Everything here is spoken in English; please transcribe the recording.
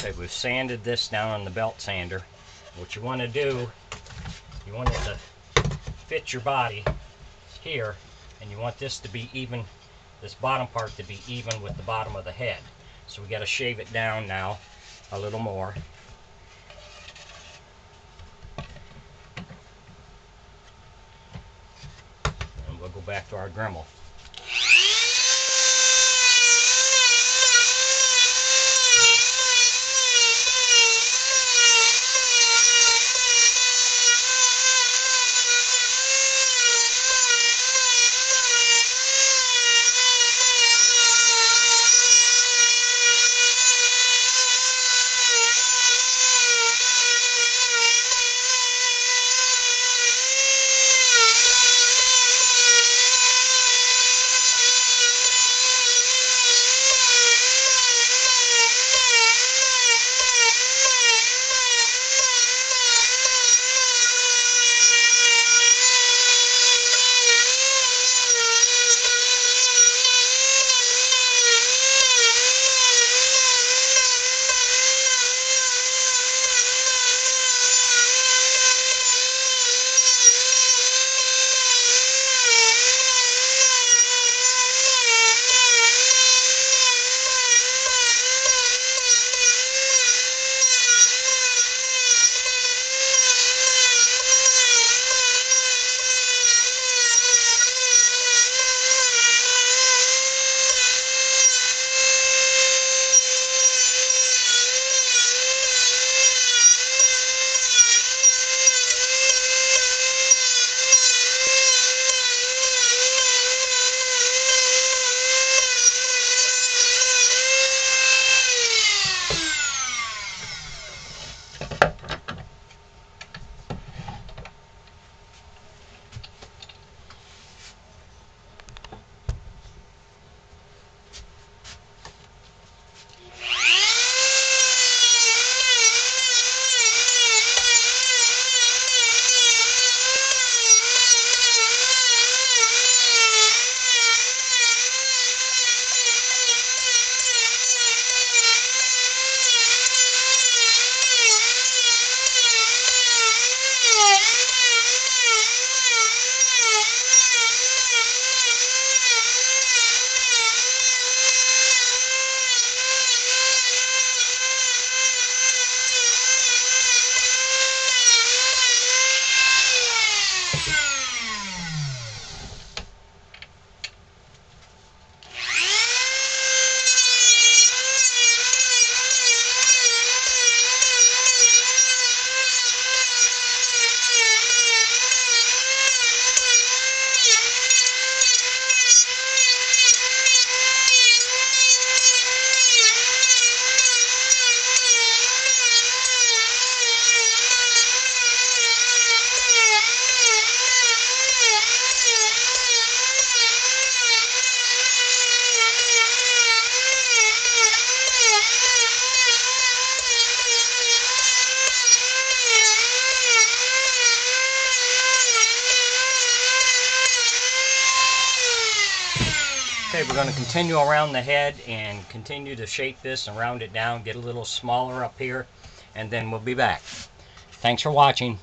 Okay, we've sanded this down on the belt sander. What you want to do, you want it to fit your body here, and you want this to be even, this bottom part to be even with the bottom of the head. So we got to shave it down now a little more. And we'll go back to our Dremel. Okay, we're going to continue around the head and continue to shape this and round it down, get a little smaller up here, and then we'll be back. Thanks for watching.